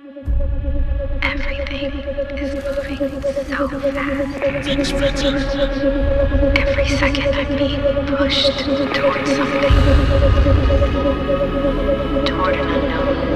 Everything is moving so fast. Every second I'm being pushed towards something, toward an unknown.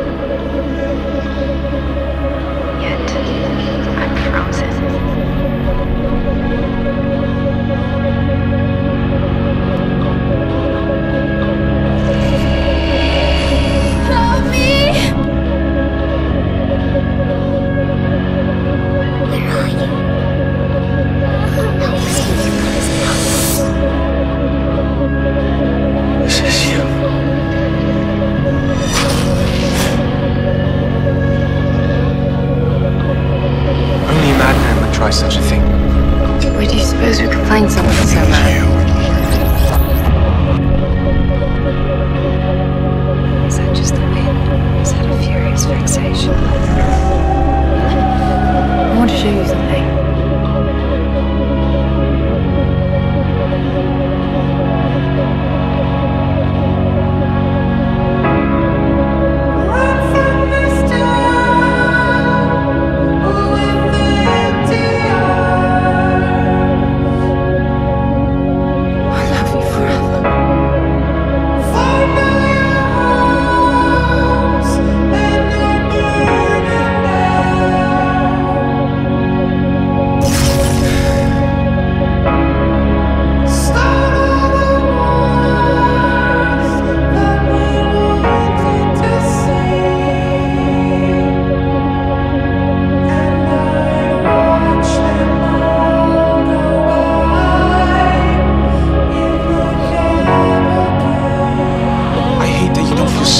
try such a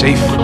safe.